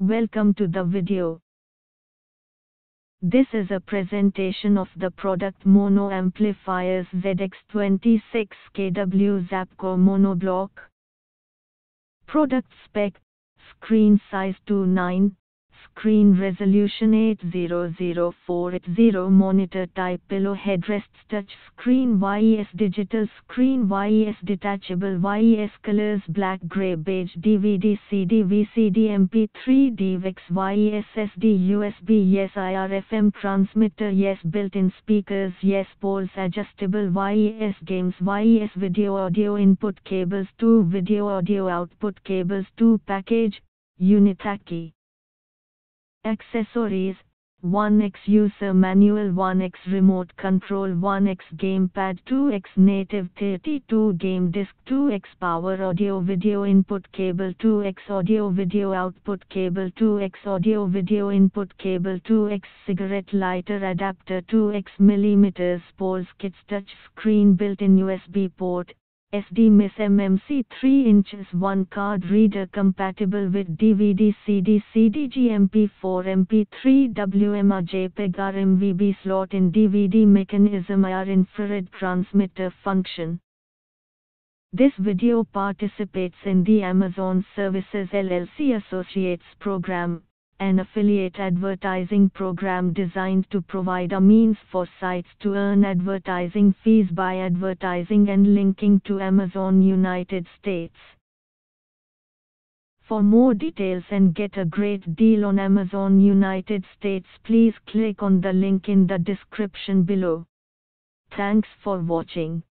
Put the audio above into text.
Welcome to the video. This is a presentation of the product Mono Amplifiers ZX26 kW Zapco Monoblock. Product spec, screen size 29, Screen resolution 80040 Monitor type pillow headrests touch screen YES digital screen YES detachable YES colors black gray beige DVD CD VCD MP3 DVX YES SD USB Yes IR FM transmitter Yes built-in speakers Yes poles adjustable YES games YES video audio input cables 2 video audio output cables 2 package Unitaki Accessories 1x user manual 1x remote control 1x gamepad 2x native 32 game disc 2x power audio video input cable 2x audio video output cable 2x audio video input cable 2x cigarette lighter adapter 2x millimeters poles kits touch screen built-in USB port SD Miss MMC 3 inches 1 card reader compatible with DVD CD CDG MP4 MP3 WMA JPEG RMVB slot in DVD mechanism IR infrared transmitter function. This video participates in the Amazon Services LLC Associates program an affiliate advertising program designed to provide a means for sites to earn advertising fees by advertising and linking to Amazon United States. For more details and get a great deal on Amazon United States please click on the link in the description below. Thanks for watching.